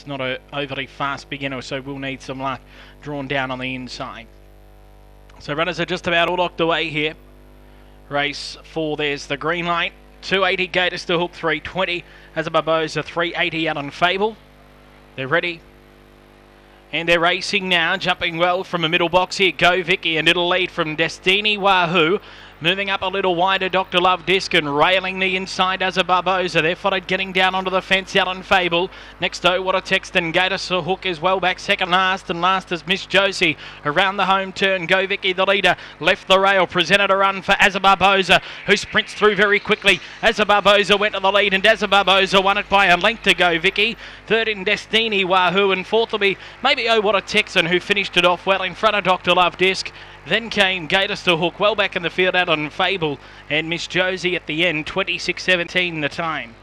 It's not a overly fast beginner, so we'll need some luck drawn down on the inside. So runners are just about all locked away here. Race four, there's the green light. 280 Gators to hook 320 as oh, a Barbosa 380 out on Fable. They're ready. And they're racing now, jumping well from a middle box here. Go Vicky, and it'll lead from Destiny Wahoo. Moving up a little wider, Dr. Love Disc and railing the inside as a Barbosa. They're followed getting down onto the fence on Fable. Next, oh, what a text and Gator Hook is well back second last, and last is Miss Josie. Around the home turn, Go Vicky, the leader, left the rail, presented a run for Azabarbosa, who sprints through very quickly. Azabarbosa went to the lead, and Azabarbosa won it by a length to Go Vicky. Third in Destiny Wahoo, and fourth will be maybe Oh What a Texan, who finished it off well in front of Dr. Love Disc. Then came Gators to hook well back in the field out on Fable and Miss Josie at the end, 26 17 the time.